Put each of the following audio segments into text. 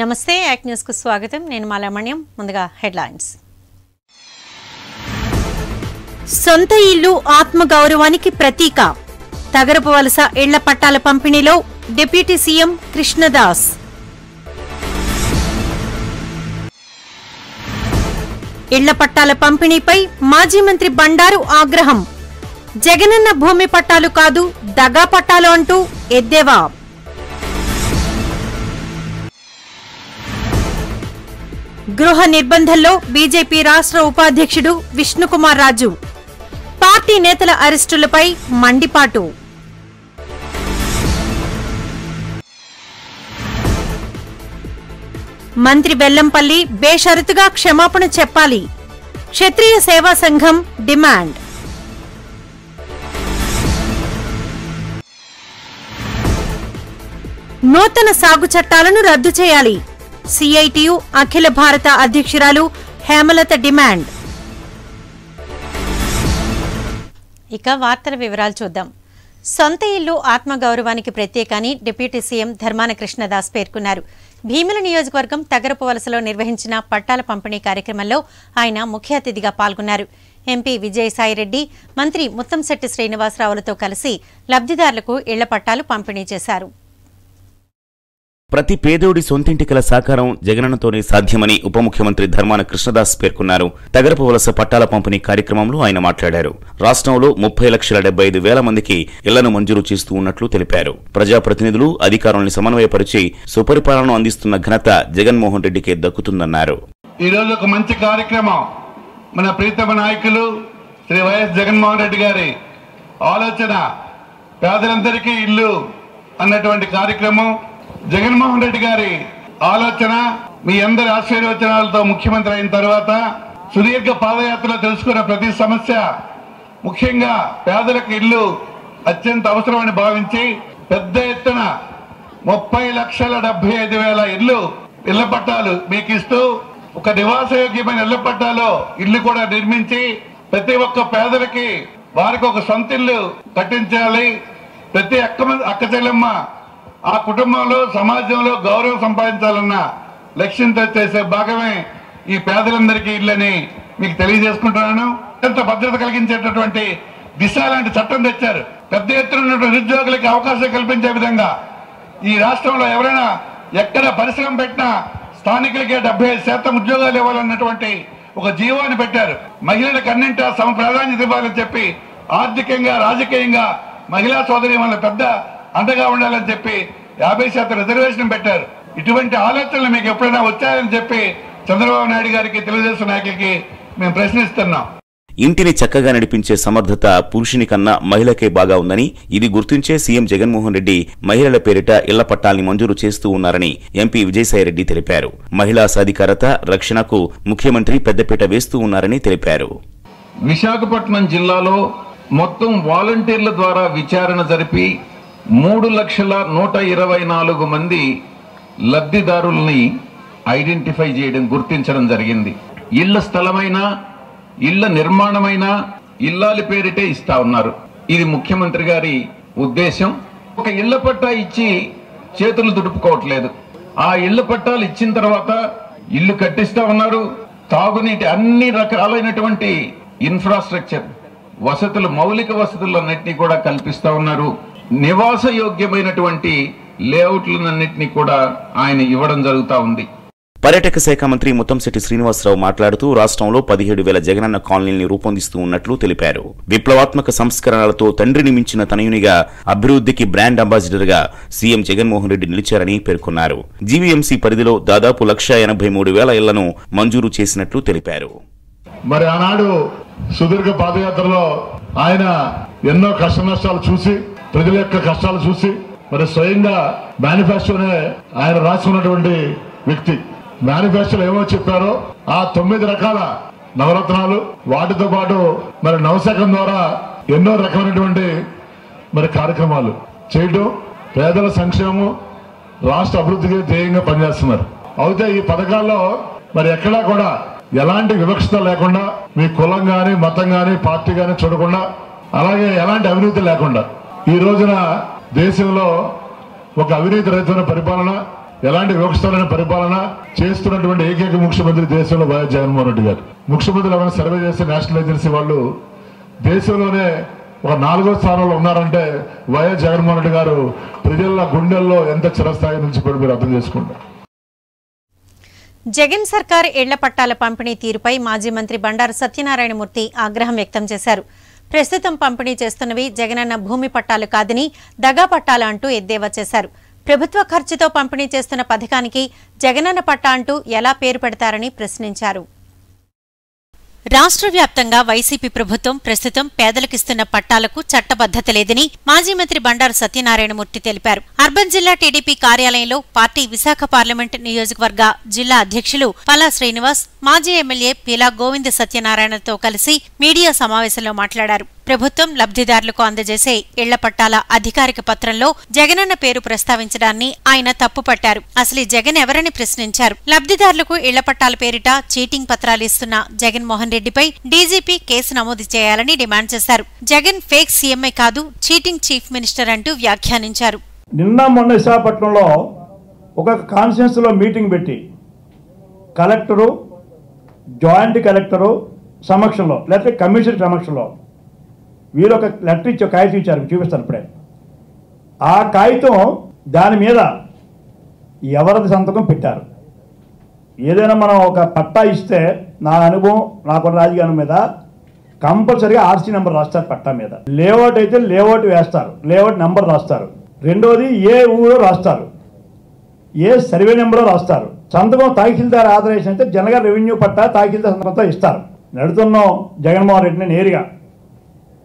నమస్తే యాక్ న్యూస్కు స్వాగతం. నేను మాలామణ్యం. ముందుగా హెడ్లైన్స్. సొంత ఇల్లు ఆత్మగౌరవానికి ప్రతీక. తగరపు వలస ఇళ్ళ పట్టాల పంపిణీలో డిప్యూటీ సీఎం కృష్ణదాస్. ఇళ్ళ పట్టాల పంపిణీపై మాజీ మంత్రి బండారు ఆగ్రహం. జగనన్న భూమి పట్టాలు కాదు దగా పట్టాలు అంటూ ఎద్దేవా. గృహ నిర్బంధంలో బీజేపీ రాష్ట్ర ఉపాధ్యక్షుడు విష్ణుకుమార్ రాజు. పార్టీ నేతల అరెస్టులపై మండిపాటు. మంత్రి బెల్లంపల్లి బేషరతుగా క్షమాపణ చెప్పాలి. క్షత్రియ సేవా సంఘం డిమాండ్. నూతన సాగు చట్టాలను రద్దు చేయాలి. సిఐటియు అఖిల భారత అధ్యక్షురాలు హేమలత డిమాండ్. ఇక వార్తల వివరాలు చూద్దాం. సొంత ఇల్లు ఆత్మగౌరవానికి ప్రత్యేక అని డిప్యూటీ సీఎం ధర్మాన కృష్ణదాస్ పేర్కొన్నారు. భీముల నియోజకవర్గం తగరపు వలసలో నిర్వహించిన పట్టాల పంపిణీ కార్యక్రమంలో ఆయన ముఖ్య అతిథిగా పాల్గొన్నారు. ఎంపీ విజయసాయిరెడ్డి మంత్రి ముత్తంశెట్టి శ్రీనివాసరావులతో కలిసి లబ్ధిదారులకు ఇళ్ళ పట్టాలు పంపిణీ చేశారు. ప్రతి పేదోడి సొంతింటి కల సాకారం జగనన్నతోనే సాధ్యమని ఉప ముఖ్యమంత్రి ధర్మాన కృష్ణదాస్ పేర్కొన్నారు. తగరపు వలస పట్టాల పంపిణీ కార్యక్రమంలో ఆయన మాట్లాడారు. రాష్ట్రంలో ముప్పై లక్షల డెబ్బై ఐదు వేల మందికి ఇళ్ళను మంజూరు చేస్తూ ఉన్నట్లు తెలిపారు. ప్రజాప్రతినిధులు అధికారులను సమన్వయపరిచి సుపరిపాలన అందిస్తున్న ఘనత జగన్మోహన్ రెడ్డికే దక్కుతుందన్నారు. ఈరోజు ఒక మంచి కార్యక్రమం. మన ప్రీతమ నాయకులు శ్రీ వైఎస్ జగన్మోహన్ రెడ్డి గారి ఆలోచన పేదలందరికీ ఇల్లు అన్నటువంటి కార్యక్రమం. జగన్మోహన్ రెడ్డి గారి ఆలోచన మీ అందరి ఆశీర్వచనాలతో ముఖ్యమంత్రి అయిన తర్వాత సుదీర్ఘ పాదయాత్రలో తెలుసుకున్న ప్రతి సమస్య ముఖ్యంగా పేదలకు ఇల్లు అత్యంత అవసరమని భావించి పెద్ద ఎత్తున ముప్పై లక్షల డెబ్బై ఐదు వేల ఇల్లు ఇళ్ళ పట్టాలు మీకు ఇస్తూ ఒక నివాసయోగ్యమైన ఇళ్ళ పట్టాలో ఇల్లు కూడా నిర్మించి ప్రతి ఒక్క పేదలకి వారికి ఒక సొంత ఇల్లు కట్టించాలి. ప్రతి అక్క అక్క చెల్లెమ్మ ఆ కుటుంబంలో సమాజంలో గౌరవం సంపాదించాలన్న లక్ష్యంతో చేసే భాగమే ఈ పేదలందరికీ ఇల్లని మీకు తెలియజేసుకుంటున్నాను. అత్యంత భద్రత కలిగించేటటువంటి దిశ లాంటి చట్టం తెచ్చారు. పెద్ద ఎత్తున ఉన్నటువంటి నిరుద్యోగులకి అవకాశం కల్పించే విధంగా ఈ రాష్ట్రంలో ఎవరైనా ఎక్కడ పరిశ్రమ పెట్టినా స్థానికులకే డెబ్బై శాతం ఉద్యోగాలు ఇవ్వాలన్నటువంటి ఒక జీవాన్ని పెట్టారు. మహిళలకు అన్నింటా సమ ప్రాధాన్యత ఇవ్వాలని చెప్పి ఆర్థికంగా రాజకీయంగా మహిళా సోదరి వాళ్ళ పెద్ద అండగా ఉండాలని చెప్పి యాభై శాతం రిజర్వేషన్ పెట్టారు. ఇటువంటి ఆలోచనలు మీకు ఎప్పుడైనా వచ్చాయని చెప్పి చంద్రబాబు నాయుడు గారికి తెలుగుదేశం నాయకులకి మేము ప్రశ్నిస్తున్నాం. ఇంటిని చక్కగా నడిపించే సమర్థత పురుషుని కన్నా మహిళకే బాగా ఉందని ఇది గుర్తించే సీఎం జగన్మోహన్ రెడ్డి మహిళల పేరిట ఇళ్ళ పట్టాల్ని మంజూరు చేస్తూ ఉన్నారని ఎంపీ విజయసాయిరెడ్డి తెలిపారు. మహిళా సాధికారత రక్షణకు ముఖ్యమంత్రి పెద్దపీట వేస్తూ ఉన్నారని తెలిపారు. విశాఖపట్నం జిల్లాలో మొత్తం వాలంటీర్ల ద్వారా విచారణ జరిపి మూడు లక్షల నూట ఇరవై నాలుగు మంది లబ్ధిదారుల్ని ఐడెంటిఫై చేయడం గుర్తించడం జరిగింది. ఇళ్ళ స్థలమైనా ఇళ్ళ నిర్మాణమైనా ఇల్లాలి పేరిటే ఇస్తా ఉన్నారు. ఇది ముఖ్యమంత్రి గారి ఉద్దేశం. ఒక ఇళ్ళ పట్టా ఇచ్చి చేతులు దుడుపుకోవట్లేదు. ఆ ఇళ్ళ పట్టాలు ఇచ్చిన తర్వాత ఇల్లు కట్టిస్తా ఉన్నారు. తాగునీటి అన్ని రకాలైనటువంటి ఇన్ఫ్రాస్ట్రక్చర్ వసతులు మౌలిక వసతులన్నింటినీ కూడా కల్పిస్తా ఉన్నారు. నివాస యోగ్యమైనటువంటి లేఅవుట్లన్నింటినీ కూడా ఆయన ఇవ్వడం జరుగుతా ఉంది. పర్యాటక శాఖ మంత్రి ముత్తంశెట్టి శ్రీనివాసరావు మాట్లాడుతూ రాష్ట్రంలో పదిహేడు వేల జగనన్న కాలనీల్ని రూపొందిస్తూ ఉన్నట్లు తెలిపారు. విప్లవాత్మక సంస్కరణలతో తండ్రిని మించిన తనయునిగా అభివృద్ధికి బ్రాండ్ అంబాసిడర్గా సీఎం జగన్మోహన్ రెడ్డి నిలిచారని పేర్కొన్నారు. జీవీఎంసీ పరిధిలో దాదాపు లక్ష ఎనభై మూడు వేల ఇళ్ళను మంజూరు చేసినట్లు తెలిపారు. మరి ఆనాడు సుదీర్ఘ పాదయాత్రలో ఆయన ఎన్నో కష్ట నష్టాలు చూసి ప్రజల యొక్క కష్టాలు చూసి మరి స్వయంగా మేనిఫెస్టోనే ఆయన రాసుకున్నటువంటి వ్యక్తి. మేనిఫెస్టోలో ఏమో చెప్పారో ఆ తొమ్మిది రకాల నవరత్నాలు వాటితో పాటు మరి నవశకం ద్వారా ఎన్నో రకమైనటువంటి మరి కార్యక్రమాలు చేయటం పేదల సంక్షేమం రాష్ట్ర అభివృద్ధికి ధ్యేయంగా పనిచేస్తున్నారు. అయితే ఈ పథకాల్లో మరి ఎక్కడా కూడా ఎలాంటి వివక్షత లేకుండా మీ కులం కానీ మతం కానీ పార్టీ కానీ చూడకుండా అలాగే ఎలాంటి అవినీతి లేకుండా ఈ రోజున దేశంలో ఒక అవినీతి రహితమైన పరిపాలన ఎలాంటి వివక్షమైన పరిపాలన చేస్తున్నటువంటి ఏకైక ముఖ్యమంత్రి దేశంలో వైఎస్ జగన్మోహన్ రెడ్డి గారు. ముఖ్యమంత్రులు ఎవరైనా సర్వే చేస్తే నేషనల్ ఏజెన్సీ వాళ్ళు దేశంలోనే ఒక నాలుగో స్థానంలో ఉన్నారంటే వైఎస్ జగన్మోహన్ రెడ్డి గారు ప్రజల గుండెల్లో ఎంత చిరస్థాయి నుంచి కూడా మీరు అర్థం చేసుకుంటారు. జగన్ సర్కార్ ఇళ్ళ పట్టాల పంపిణీ తీరుపై మాజీ మంత్రి బండారు సత్యనారాయణమూర్తి ఆగ్రహం వ్యక్తం చేశారు. ప్రస్తుతం పంపిణీ చేస్తున్నవి జగనన్న భూమి పట్టాలు కాదని దగా పట్టాలు అంటూ ఎద్దేవా చేశారు. ప్రభుత్వ ఖర్చుతో పంపిణీ చేస్తున్న పథకానికి జగనన్న పట్టా అంటూ ఎలా పేరు పెడతారని ప్రశ్నించారు. రాష్ట్ర వ్యాప్తంగా వైసీపీ ప్రభుత్వం ప్రస్తుతం పేదలకిస్తున్న పట్టాలకు చట్టబద్దత లేదని మాజీ మంత్రి బండారు సత్యనారాయణమూర్తి తెలిపారు. అర్బన్ జిల్లా టీడీపీ కార్యాలయంలో పార్టీ విశాఖ పార్లమెంట్ నియోజకవర్గ జిల్లా అధ్యక్షులు పలా శ్రీనివాస్ మాజీ ఎమ్మెల్యే పీలా గోవింద సత్యనారాయణతో కలిసి మీడియా సమావేశంలో మాట్లాడారు. ప్రభుత్వం లబ్ధిదారులకు అందజేసే ఇళ్ళ పట్టాల అధికారిక పత్రంలో జగనన్న పేరు ప్రస్తావించడాన్ని ఆయన తప్పుపట్టారు. అసలు జగన్ ఎవరని ప్రశ్నించారు. లబ్ధిదారులకు ఇళ్ళ పట్టాల పేరిట చీటింగ్ పత్రాలు ఇస్తున్న జగన్మోహన్ రెడ్డిపై డీజీపీ కేసు నమోదు చేయాలని డిమాండ్ చేశారు. జగన్ ఫేక్ సీఎంఏ కాదు చీటింగ్ చీఫ్ మినిస్టర్ అంటూ వ్యాఖ్యానించారు. నిన్న మొన్న విశాఖపట్నంలో ఒక కాన్ఫరెన్స్లో మీటింగ్ పెట్టి కలెక్టరు జాయింట్ కలెక్టరు సమక్షంలో లేకపోతే కమిషనర్ సమక్షంలో వీరు ఒక లెటర్ ఇచ్చి ఒక కాగితం ఇచ్చారు చూపిస్తాను ఇప్పుడే. ఆ కాగితం దాని మీద ఎవరిది సంతకం పెట్టారు? ఏదైనా మనం ఒక పట్టా ఇస్తే నా అనుభవం నాకున్న రాజకీయం మీద కంపల్సరీగా ఆర్సీ నెంబర్ రాస్తారు పట్టా మీద. లేఅవుట్ అయితే లేఅవుట్ వేస్తారు లేఅవుట్ నెంబర్ రాస్తారు. రెండవది ఏ ఊరో రాస్తారు ఏ సర్వే నెంబరో రాస్తారు. సంతకం తహసీల్దార్ ఆదరేషన్ అయితే జనగా రెవెన్యూ పట్టా తహసీల్దార్ సంతకంతో ఇస్తారు. నడుతున్నాం జగన్మోహన్ రెడ్డిని నేరుగా.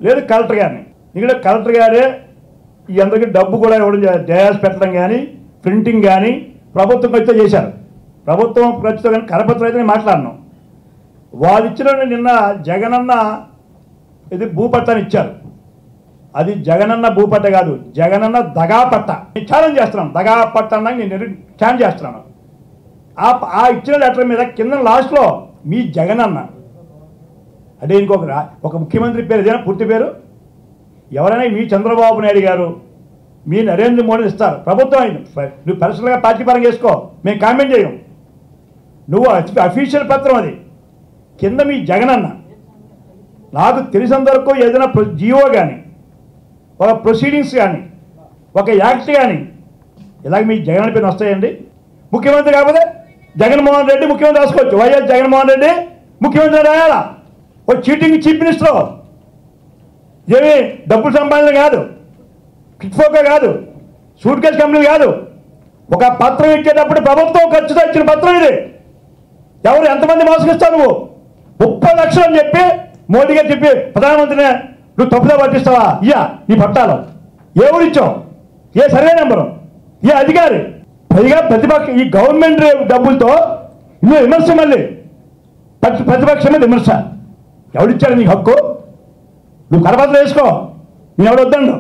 లేదు కలెక్టర్ గారిని. ఇక్కడ కలెక్టర్ గారే ఈ అందరికీ డబ్బు కూడా ఇవ్వడం డయాస్ పెట్టడం కానీ ప్రింటింగ్ కానీ ప్రభుత్వం అయితే చేశారు. ప్రభుత్వం ఖర్చుతో కానీ కరపత్రం అయితే మాట్లాడినాం. వాళ్ళు ఇచ్చిన నిన్న జగనన్న ఇది భూపట్టాన్ని ఇచ్చారు. అది జగనన్న భూపట్ట కాదు జగనన్న దగాపట్ట. నేను ఛాలెంజ్ చేస్తున్నాను. దగా అన్నా నేను ఛాలెంజ్ చేస్తున్నాను. ఆ ఆ ఇచ్చిన లెటర్ మీద కింద లాస్ట్లో మీ జగనన్న అంటే ఇంకొక ఒక ముఖ్యమంత్రి పేరు ఏదైనా పూర్తి పేరు? ఎవరైనా మీ చంద్రబాబు నాయుడు గారు మీ నరేంద్ర మోడీ ఇస్తారు. ప్రభుత్వం ఆయన నువ్వు పర్సనల్గా పార్టీ పరంగా వేసుకో మేము కామెంట్ చేయం. నువ్వు అఫీషియల్ పత్రం అది. కింద మీ జగనన్న. నాకు తెలిసినంత వరకు ఏదైనా ప్రొ- జియో కానీ ఒక ప్రొసీడింగ్స్ కానీ ఒక యాక్ట్ కానీ ఇలాగ మీ జగన్ పేరు వస్తాయండి. ముఖ్యమంత్రి కాకపోతే జగన్మోహన్ రెడ్డి ముఖ్యమంత్రి రాసుకోవచ్చు. వైఎస్ జగన్మోహన్ రెడ్డి ముఖ్యమంత్రి రాయాలా? ఓ చీటింగ్ చీఫ్ మినిస్టర్ ఏమి డబ్బులు సంపాదన కాదు. కిట్ఫోక కాదు. సూట్ కేసు కంపెనీ కాదు. ఒక పత్రం ఇచ్చేటప్పుడు ప్రభుత్వం ఖర్చుతో ఇచ్చిన పత్రం ఇది. ఎవరు ఎంతమంది మోసగిస్తావు నువ్వు? ముప్పై లక్షలు అని చెప్పి మోడీ గారు చెప్పి ప్రధానమంత్రిని నువ్వు తప్పుదో పట్టిస్తావా? ఇయ్యా నీ పట్టాలు. ఏ ఊరు ఇచ్చావు? ఏ సర్వే నెంబరు? ఏ అధికారి? పైగా ప్రతిపక్ష ఈ గవర్నమెంట్ డబ్బులతో నువ్వు విమర్శ మళ్ళీ. ప్రతి ప్రతిపక్షం మీద విమర్శ. ఎవడిచ్చాడు నీకు హక్కు? నువ్వు కరపత్రం వేసుకో. నేను ఎవడొద్దండు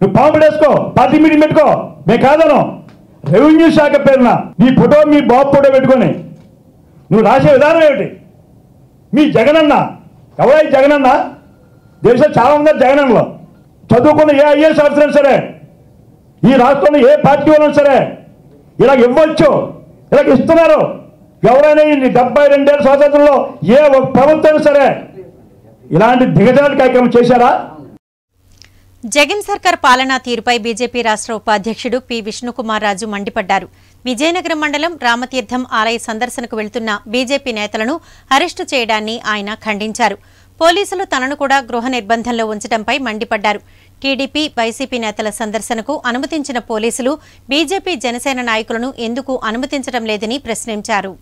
నువ్వు పాంపుడు వేసుకో. పార్టీ మీటింగ్ పెట్టుకో. మేము కాదను. రెవెన్యూ శాఖ పేరున నీ ఫోటో మీ బాబు ఫోటో పెట్టుకొని. నువ్వు రాసే విధానం ఏమిటి? మీ జగనన్న. ఎవరై జగనన్న? దేశం చాలా ఉన్నారు జగనన్నలో. చదువుకున్న ఏ ఐఏఎస్ ఆఫీసర్ సరే ఈ రాష్ట్రంలో ఏ పార్టీ వాళ్ళు సరే ఇలా ఇవ్వచ్చు ఇలా ఇస్తున్నారు. ఎవరైనా ఈ డెబ్బై రెండేళ్ళ స్వాతంత్రంలో ఏ ఒక ప్రభుత్వం సరే ఇలాంటి దిగజాటి కార్యక్రమం చేశారా? జగన్ సర్కార్ పాలనా తీరుపై బీజేపీ రాష్ట్ర ఉపాధ్యక్షుడు పి విష్ణుకుమార్ రాజు మండిపడ్డారు. విజయనగరం మండలం రామతీర్థం ఆలయ సందర్శనకు వెళ్తున్న బీజేపీ నేతలను అరెస్టు చేయడాన్ని ఆయన ఖండించారు. పోలీసులు తనను కూడా గృహ నిర్బంధంలో ఉంచడంపై మండిపడ్డారు. టీడీపీ వైసీపీ నేతల సందర్శనకు అనుమతించిన పోలీసులు బీజేపీ జనసేన నాయకులను ఎందుకు అనుమతించడం లేదని ప్రశ్నించారు.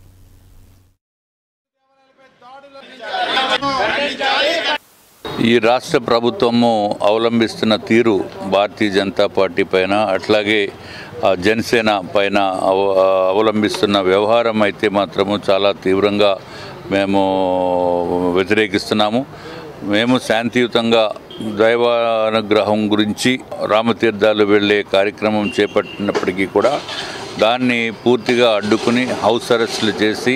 ఈ రాష్ట్ర ప్రభుత్వము అవలంబిస్తున్న తీరు భారతీయ జనతా పార్టీ పైన అట్లాగే జనసేన పైన అవ- అవలంబిస్తున్న వ్యవహారం అయితే మాత్రము చాలా తీవ్రంగా మేము వ్యతిరేకిస్తున్నాము. మేము శాంతియుతంగా దైవానుగ్రహం గురించి రామతీర్థాలు వెళ్ళే కార్యక్రమం చేపట్టినప్పటికీ కూడా దాన్ని పూర్తిగా అడ్డుకుని హౌస్ అరెస్టులు చేసి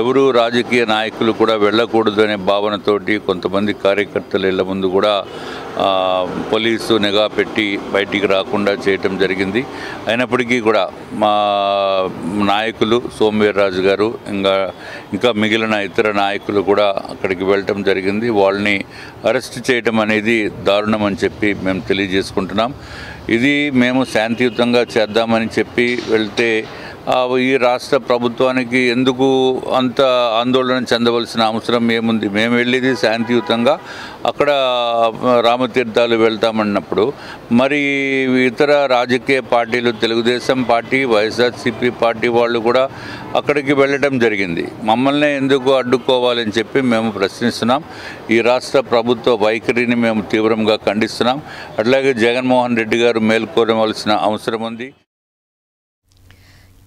ఎవరు రాజకీయ నాయకులు కూడా వెళ్ళకూడదు అనే భావనతోటి కొంతమంది కార్యకర్తలు ఇళ్ళ ముందు కూడా పోలీసు నిఘా పెట్టి బయటికి రాకుండా చేయటం జరిగింది. అయినప్పటికీ కూడా మా నాయకులు సోమవీర్రాజు గారు ఇంకా ఇంకా మిగిలిన ఇతర నాయకులు కూడా అక్కడికి వెళ్ళటం జరిగింది. వాళ్ళని అరెస్ట్ చేయటం అనేది దారుణం అని చెప్పి మేము తెలియజేసుకుంటున్నాం. ఇది మేము శాంతియుతంగా చేద్దామని చెప్పి వెళ్తే ఈ రాష్ట్ర ప్రభుత్వానికి ఎందుకు అంత ఆందోళన చెందవలసిన అవసరం ఏముంది? మేము వెళ్ళేది శాంతియుతంగా అక్కడ రామతీర్థాలు వెళ్తామన్నప్పుడు. మరి ఇతర రాజకీయ పార్టీలు తెలుగుదేశం పార్టీ వైఎస్ఆర్సీపీ పార్టీ వాళ్ళు కూడా అక్కడికి వెళ్ళడం జరిగింది. మమ్మల్ని ఎందుకు అడ్డుకోవాలని చెప్పి మేము ప్రశ్నిస్తున్నాం. ఈ రాష్ట్ర ప్రభుత్వ వైఖరిని మేము తీవ్రంగా ఖండిస్తున్నాం. అట్లాగే జగన్మోహన్ రెడ్డి గారు మేల్కొనవలసిన అవసరం ఉంది.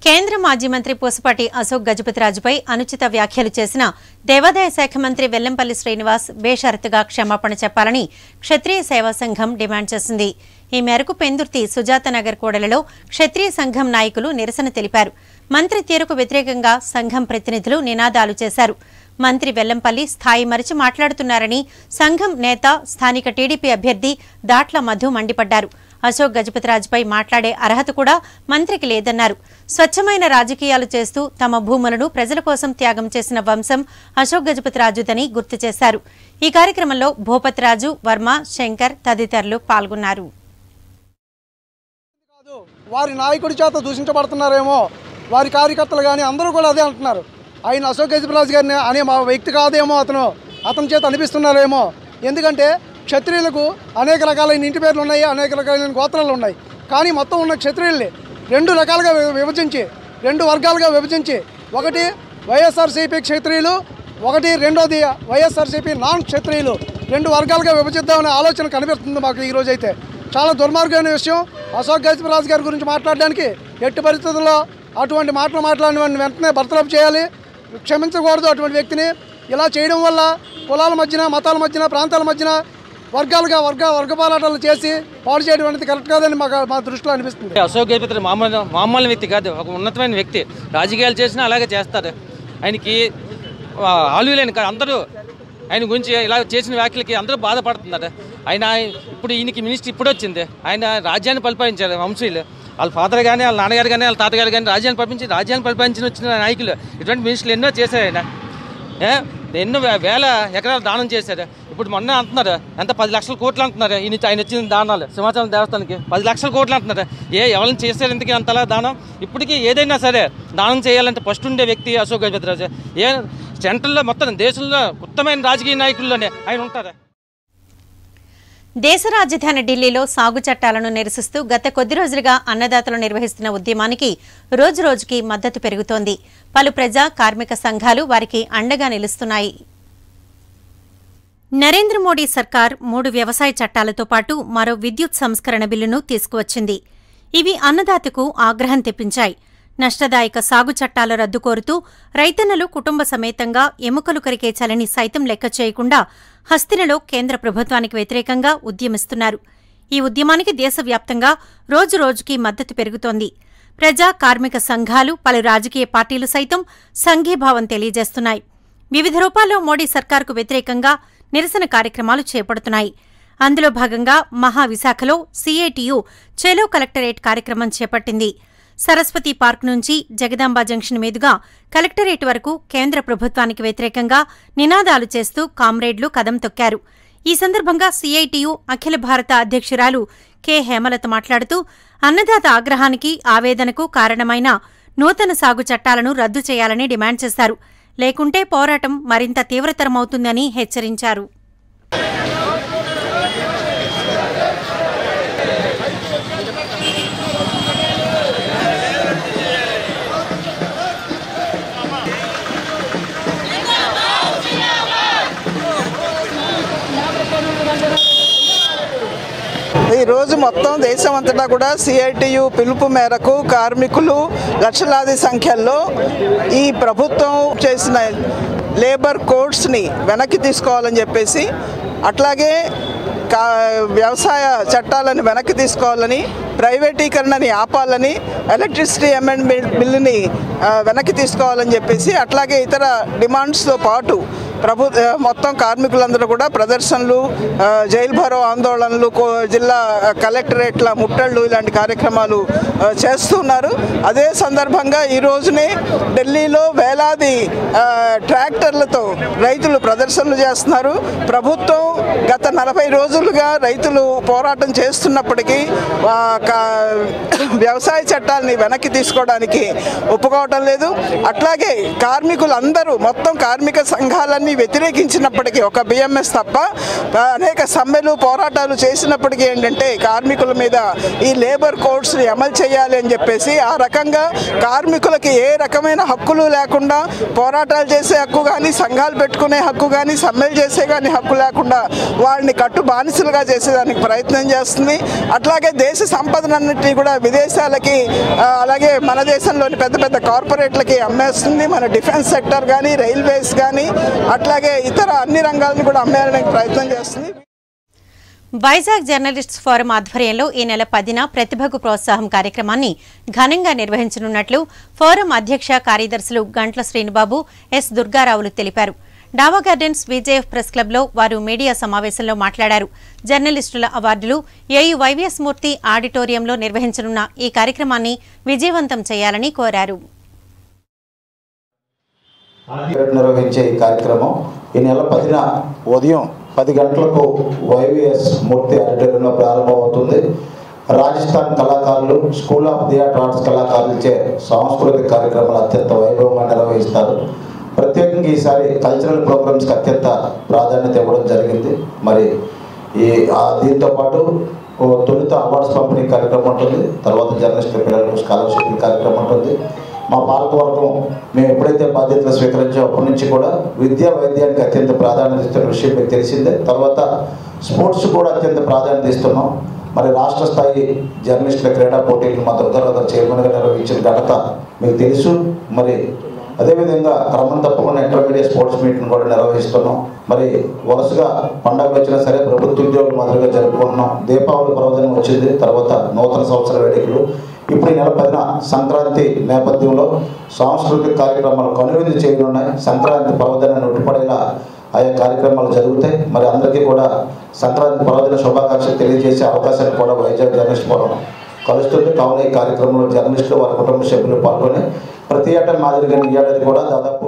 కేంద్ర మాజీ మంత్రి పూసపాటి అశోక్ గజపతిరాజుపై అనుచిత వ్యాఖ్యలు చేసిన దేవాదాయ శాఖ మంత్రి వెల్లంపల్లి శ్రీనివాస్ బేషరతుగా క్షమాపణ చెప్పాలని క్షత్రియ సేవా సంఘం డిమాండ్ చేసింది. ఈ మేరకు పెందుర్తి సుజాత నగర్ క్షత్రియ సంఘం నాయకులు నిరసన తెలిపారు. మంత్రి తీరుకు వ్యతిరేకంగా సంఘం ప్రతినిధులు నినాదాలు చేశారు. మంత్రి వెల్లంపల్లి స్థాయి మరిచి మాట్లాడుతున్నారని సంఘం నేత స్థానిక టీడీపీ అభ్యర్థి దాట్ల మధు మండిపడ్డారు. అశోక్ గజపతిరాజుపై మాట్లాడే అర్హత కూడా మంత్రికి లేదన్నారు. స్వచ్ఛమైన రాజకీయాలు చేస్తూ తమ భూములను ప్రజల కోసం త్యాగం చేసిన వంశం అశోక్ గజపతిరాజుదని గుర్తు చేశారు. ఈ కార్యక్రమంలో భూపతిరాజు వర్మ శంకర్ తదితరులు పాల్గొన్నారు. వారి నాయకుడి చేత దూషించబడుతున్నారేమో వారి కార్యకర్తలు కానీ అందరూ కూడా అదే అంటున్నారు. ఆయన అశోక్ గజపతిరాజు గారిని అనే మా వ్యక్తి కాదేమో అతను అతని చేత అనిపిస్తున్నారేమో. ఎందుకంటే క్షత్రియులకు అనేక రకాలైన ఇంటి పేర్లు ఉన్నాయి అనేక రకాలైన గోత్రాలు ఉన్నాయి. కానీ మొత్తం ఉన్న క్షత్రియుల్ని రెండు రకాలుగా విభజించి రెండు వర్గాలుగా విభజించి ఒకటి వైఎస్ఆర్సీపీ క్షత్రియులు ఒకటి రెండోది వైఎస్ఆర్సీపీ నాన్ క్షత్రియులు రెండు వర్గాలుగా విభజిద్దామనే ఆలోచన కనిపిస్తుంది మాకు ఈ అయితే చాలా దుర్మార్గమైన విషయం. అశోక్ గజపరాజు గారి గురించి మాట్లాడడానికి ఎట్టి పరిస్థితుల్లో అటువంటి మాటలు మాట్లాడిన వాడిని వెంటనే భర్తలపు చేయాలి. క్షమించకూడదు అటువంటి వ్యక్తిని. ఇలా చేయడం వల్ల కులాల మధ్యన మతాల మధ్యన ప్రాంతాల మధ్యన వర్గాలుగా వర్గ వర్గ పోరాటాలు చేసి పాడు చేయడం అనేది కరెక్ట్ కాదని మాకు మా దృష్టిలో అనిపిస్తుంది. అశోక్ గజపతి మామూలు మామూలు వ్యక్తి కాదు ఒక ఉన్నతమైన వ్యక్తి. రాజకీయాలు చేసినా అలాగే చేస్తారు. ఆయనకి ఆ, లేని కాదు అందరూ ఆయన గురించి ఇలా చేసిన వ్యాఖ్యలకి అందరూ బాధపడుతున్నారు. ఆయన ఇప్పుడు ఈయనకి మినిస్టర్ ఇప్పుడు వచ్చింది. ఆయన రాజ్యాన్ని పరిపాలించారు వంశీయులు వాళ్ళ ఫాదర్ కానీ వాళ్ళ నాన్నగారు కానీ వాళ్ళ తాతగారు కానీ రాజ్యాన్ని పరిపించి రాజ్యాన్ని పరిపాలించిన వచ్చిన నాయకులు. ఇటువంటి మినిస్టర్లు ఎన్నో చేశారు ఆయన. ఎన్నో వేల ఎకరాలు దానం చేశారు. ఇప్పుడు మొన్న అంటున్నారు ఎంత పది లక్షల కోట్లు అంటున్నారు ఈయన ఆయన వచ్చిన దానాలు సింహాచలం దేవస్థానికి పది లక్షల కోట్లు అంటున్నారు. ఏ ఎవరిని చేశారు ఇంతకీ అంతలా దానం? ఇప్పటికీ ఏదైనా సరే దానం చేయాలంటే ఫస్ట్ ఉండే వ్యక్తి అశోక్ గజపతిరాజు. ఏ సెంట్రల్లో మొత్తం దేశంలో ఉత్తమైన రాజకీయ నాయకుల్లోనే ఆయన ఉంటారు. దేశ రాజధాని ఢిల్లీలో సాగు చట్టాలను నిరసిస్తూ గత కొద్ది రోజులుగా అన్నదాతలు నిర్వహిస్తున్న ఉద్యమానికి రోజురోజుకి మద్దతు పెరుగుతోంది. పలు ప్రజా కార్మిక సంఘాలు వారికి అండగా నిలుస్తున్నాయి. నరేంద్ర మోడీ సర్కార్ మూడు వ్యవసాయ చట్టాలతో పాటు మరో విద్యుత్ సంస్కరణ బిల్లును తీసుకువచ్చింది. ఇవి అన్నదాతకు ఆగ్రహం తెప్పించాయి. నష్టదాయక సాగు చట్టాల రద్దు కోరుతూ రైతన్నలు కుటుంబ సమేతంగా ఎముకలు కరికే చలని సైతం లెక్క చేయకుండా హస్తినలో కేంద్ర ప్రభుత్వానికి వ్యతిరేకంగా ఉద్యమిస్తున్నారు. ఈ ఉద్యమానికి దేశవ్యాప్తంగా రోజురోజుకీ మద్దతు పెరుగుతోంది. ప్రజా కార్మిక సంఘాలు పలు రాజకీయ పార్టీలు సైతం సంఘీభావం తెలియజేస్తున్నాయి. వివిధ రూపాల్లో మోడీ సర్కార్కు వ్యతిరేకంగా నిరసన కార్యక్రమాలు చేపడుతున్నాయి. అందులో భాగంగా మహావిశాఖలో సీఐటియు చెలో కలెక్టరేట్ కార్యక్రమం చేపట్టింది. సరస్వతి పార్క్ నుంచి జగదాంబ జంక్షన్ మీదుగా కలెక్టరేట్ వరకు కేంద్ర ప్రభుత్వానికి వ్యతిరేకంగా నినాదాలు చేస్తూ కామ్రేడ్లు కదం తొక్కారు. ఈ సందర్భంగా సీఐటియు అఖిల భారత అధ్యక్షురాలు కె. హేమలత మాట్లాడుతూ అన్నదాత ఆగ్రహానికి ఆవేదనకు కారణమైన నూతన సాగు చట్టాలను రద్దు చేయాలని డిమాండ్ చేశారు. లేకుంటే పోరాటం మరింత తీవ్రతరమవుతుందని హెచ్చరించారు. ఈరోజు మొత్తం దేశం అంతటా కూడా సిఐటియు పిలుపు మేరకు కార్మికులు లక్షలాది సంఖ్యల్లో ఈ ప్రభుత్వం చేసిన లేబర్ కోడ్స్ని వెనక్కి తీసుకోవాలని చెప్పేసి అట్లాగే కా వ్యవసాయ చట్టాలను వెనక్కి తీసుకోవాలని ప్రైవేటీకరణని ఆపాలని ఎలక్ట్రిసిటీ అమెండ్మెంట్ బిల్లుని వెనక్కి తీసుకోవాలని చెప్పేసి అట్లాగే ఇతర డిమాండ్స్తో పాటు ప్రభు మొత్తం కార్మికులందరూ కూడా ప్రదర్శనలు జైలు భరో ఆందోళనలు కో- జిల్లా కలెక్టరేట్ల ముట్టళ్ళు ఇలాంటి కార్యక్రమాలు చేస్తున్నారు. అదే సందర్భంగా ఈ రోజునే ఢిల్లీలో వేలాది ట్రాక్టర్లతో రైతులు ప్రదర్శనలు చేస్తున్నారు. ప్రభుత్వం గత నలభై రోజులుగా రైతులు పోరాటం చేస్తున్నప్పటికీ వ్యవసాయ చట్టాలని వెనక్కి తీసుకోవడానికి ఒప్పుకోవటం లేదు. అట్లాగే కార్మికులందరూ మొత్తం కార్మిక సంఘాలన్నీ వ్యతిరేకించినప్పటికీ ఒక బిఎంఎస్ తప్ప అనేక సమ్మెలు పోరాటాలు చేసినప్పటికీ ఏంటంటే కార్మికుల మీద ఈ లేబర్ కోడ్స్ని అమలు చేయాలి అని చెప్పేసి ఆ రకంగా కార్మికులకి ఏ రకమైన హక్కులు లేకుండా పోరాటాలు చేసే హక్కు కానీ సంఘాలు పెట్టుకునే హక్కు కానీ సమ్మెలు చేసే కానీ హక్కు లేకుండా వాళ్ళని కట్టు బానిసలుగా చేసేదానికి ప్రయత్నం చేస్తుంది. అట్లాగే దేశ సంపదనన్నింటినీ కూడా విదేశాలకి అలాగే మన దేశంలోని పెద్ద పెద్ద కార్పొరేట్లకి అమ్మేస్తుంది. మన డిఫెన్స్ సెక్టర్ కానీ రైల్వేస్ కానీ అట్లాగే ఇతర అన్ని రంగాలను కూడా అమ్మేయడానికి ప్రయత్నం చేస్తుంది. వైజాగ్ జర్నలిస్ట్స్ ఫోరం ఆధ్వర్యంలో ఈ నెల పదిన ప్రతిభకు ప్రోత్సాహం కార్యక్రమాన్ని ఘనంగా నిర్వహించనున్నట్లు ఫోరం అధ్యక్ష కార్యదర్శులు గంట్ల శ్రీనుబాబు ఎస్ దుర్గారావులు తెలిపారు. డావా గార్డెన్స్ విజేఎఫ్ ప్రెస్ క్లబ్లో వారు మీడియా సమావేశంలో మాట్లాడారు. జర్నలిస్టుల అవార్డులు ఏయు వైవిఎస్ మూర్తి ఆడిటోరియంలో నిర్వహించనున్న ఈ కార్యక్రమాన్ని విజయవంతం చేయాలని కోరారు. నిర్వహించే ఈ కార్యక్రమం ఈ నెల పదిన ఉదయం పది గంటలకు వైవిఎస్ మూర్తి ఆడిటోరియంలో ప్రారంభమవుతుంది. రాజస్థాన్ కళాకారులు స్కూల్ ఆఫ్ థియేటర్ ఆర్ట్స్ కళాకారులచే సాంస్కృతిక కార్యక్రమాలు అత్యంత వైభవంగా నిర్వహిస్తారు. ప్రత్యేకంగా ఈసారి కల్చరల్ ప్రోగ్రామ్స్కి అత్యంత ప్రాధాన్యత ఇవ్వడం జరిగింది. మరి ఈ ఆ పాటు తొలుత అవార్డ్స్ పంపిణీ కార్యక్రమం ఉంటుంది. తర్వాత జర్నలిస్ట్ పిల్లలకు స్కాలర్షిప్ కార్యక్రమం ఉంటుంది. మా పాలకవర్గం మేము ఎప్పుడైతే బాధ్యతలు స్వీకరించో అప్పటి నుంచి కూడా విద్యా వైద్యానికి అత్యంత ప్రాధాన్యత ఇస్తున్న విషయం మీకు తెలిసిందే. తర్వాత స్పోర్ట్స్ కూడా అత్యంత ప్రాధాన్యత ఇస్తున్నాం. మరి రాష్ట్ర స్థాయి జర్నలిస్టుల క్రీడా పోటీలు మా దుర్గారాధ చైర్మన్గా నిర్వహించిన ఘనత మీకు తెలుసు. మరి అదేవిధంగా క్రమం తప్పకుండా ఇంటర్మీడియట్ స్పోర్ట్స్ మీట్ను కూడా నిర్వహిస్తున్నాం. మరి వరుసగా పండుగలు వచ్చినా సరే ప్రభుత్వ ఉద్యోగులు మాదిరిగా జరుపుకుంటున్నాం. దీపావళి పర్వదినం వచ్చింది తర్వాత నూతన సంవత్సర వేడుకలు. ఇప్పుడు ఈ నెల పదిన సంక్రాంతి నేపథ్యంలో సాంస్కృతిక కార్యక్రమాలు కనువిందు చేయనున్నాయి. సంక్రాంతి పర్వదినాన్ని ఉట్టిపడేలా ఆయా కార్యక్రమాలు జరుగుతాయి. మరి అందరికీ కూడా సంక్రాంతి పర్వదిన శుభాకాంక్షలు తెలియజేసే అవకాశాన్ని కూడా వైజాగ్ జర్నలిస్ట్ ఫోరం కలుస్తుంది. కావున ఈ కార్యక్రమంలో జర్నలిస్టులు వారి కుటుంబ సభ్యులు పాల్గొని ప్రతి ఏటా మాదిరిగా ఈ ఏడాది కూడా దాదాపు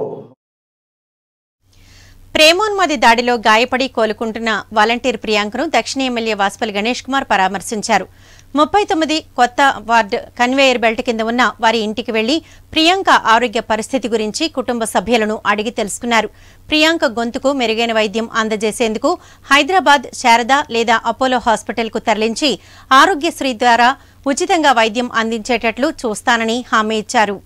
ప్రేమోన్మది దాడిలో గాయపడి కోలుకుంటున్న వాలంటీర్ ప్రియాంకను దక్షిణ ఎమ్మెల్యే వాసుపల్లి గణేష్ కుమార్ పరామర్శించారు. ముప్పై తొమ్మిది కొత్త వార్డు కన్వేయర్ బెల్ట్ కింద ఉన్న వారి ఇంటికి వెళ్ళి ప్రియాంక ఆరోగ్య పరిస్థితి గురించి కుటుంబ సభ్యులను అడిగి తెలుసుకున్నారు. ప్రియాంక గొంతుకు మెరుగైన వైద్యం అందజేసేందుకు హైదరాబాద్ శారద లేదా అపోలో హాస్పిటల్కు తరలించి ఆరోగ్యశ్రీ ద్వారా ఉచితంగా వైద్యం అందించేటట్లు చూస్తానని హామీ ఇచ్చారు.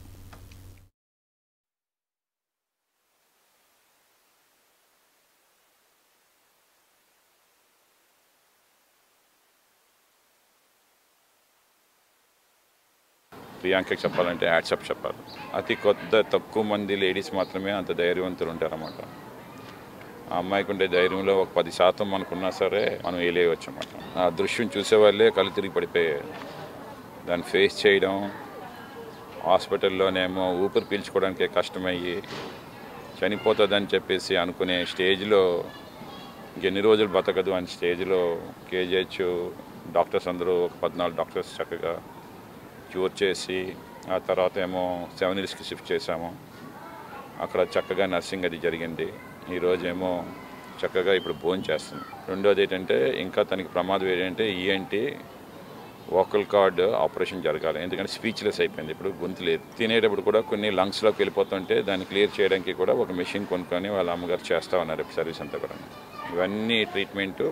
ప్రియాంకకి చెప్పాలంటే యాడ్సప్ చెప్పాలి. అతి కొద్ద తక్కువ మంది లేడీస్ మాత్రమే అంత ధైర్యవంతులు ఉంటారన్నమాట. ఆ అమ్మాయికి ఉండే ధైర్యంలో ఒక పది శాతం మనకున్నా సరే మనం వేలేయవచ్చు అన్నమాట ఆ దృశ్యం చూసే వాళ్ళే కళ్ళు తిరిగి పడిపోయాయి దాన్ని ఫేస్ చేయడం హాస్పిటల్లోనేమో ఊపిరి పీల్చుకోవడానికి కష్టమయ్యి చనిపోతుందని చెప్పేసి అనుకునే స్టేజ్లో ఎన్ని రోజులు బతకదు అని స్టేజ్లో కేజీహెచ్ డాక్టర్స్ అందరూ ఒక పద్నాలుగు డాక్టర్స్ చక్కగా క్యూర్ చేసి ఆ తర్వాత ఏమో సెవెన్ హిల్స్కి షిఫ్ట్ చేశాము. అక్కడ చక్కగా నర్సింగ్ అది జరిగింది. ఈరోజు ఏమో చక్కగా ఇప్పుడు భోజనం చేస్తుంది. రెండోది ఏంటంటే ఇంకా తనకి ప్రమాదం ఏంటంటే ఈఎన్టీ వోకల్ కార్డ్ ఆపరేషన్ జరగాలి. ఎందుకంటే స్పీచ్లెస్ అయిపోయింది. ఇప్పుడు గొంతు లేదు. తినేటప్పుడు కూడా కొన్ని లంగ్స్లోకి వెళ్ళిపోతుంటే దాన్ని క్లియర్ చేయడానికి కూడా ఒక మెషిన్ కొనుక్కొని వాళ్ళ అమ్మగారు చేస్తా ఉన్నారు సర్వీస్ అంతా కూడా ఇవన్నీ ట్రీట్మెంటు